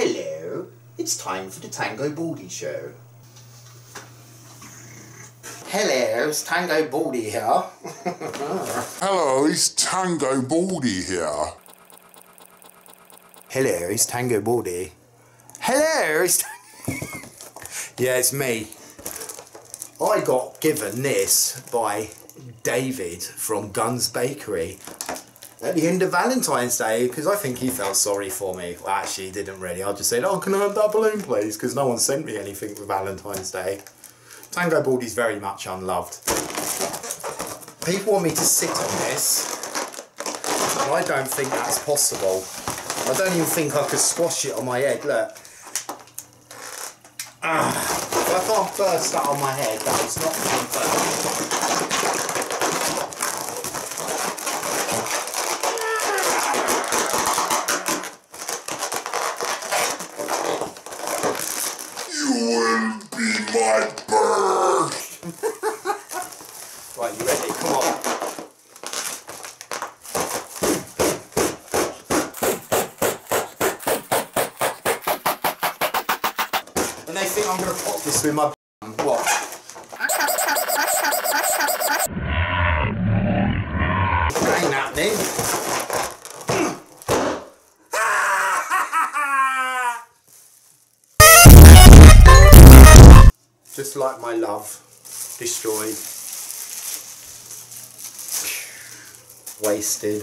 Hello, it's time for the Tango Baldy Show. Hello, it's Tango Baldy here. Hello, it's Tango Baldy here. Hello, it's Tango Baldy. Hello, it's Yeah, it's me. I got given this by David from Guns Bakery at the end of Valentine's Day because I think he felt sorry for me. Well, actually, he didn't really. I just said, oh, can I have that balloon, please? Because no one sent me anything for Valentine's Day. Tango Baldy's very much unloved. People want me to sit on this, and I don't think that's possible. I don't even think I could squash it on my head, look. Ah, if I can't burst that on my head, that's not fun. My bird. Right, you ready? Come on. And they think I'm going to pop this with my. Watch. Ain't happening. Just like my love, destroyed, wasted.